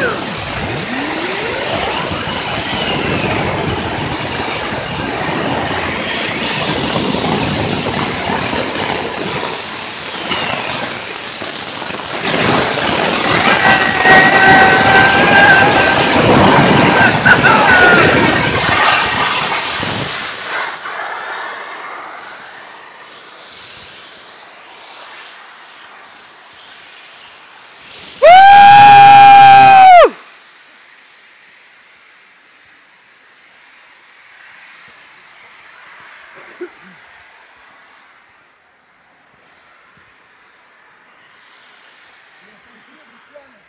fire! Thank.